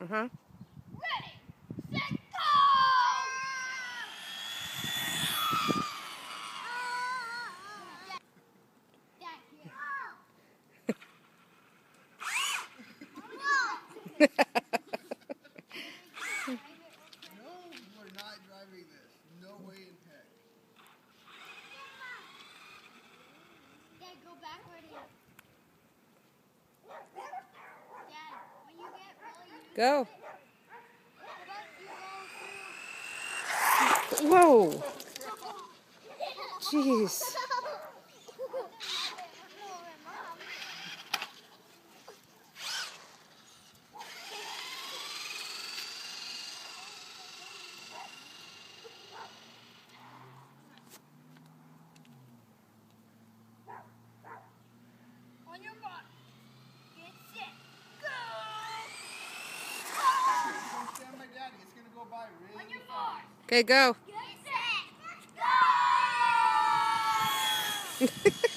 Huh. Ready, Go. Whoa. Jeez. Okay, go. Get set. Go!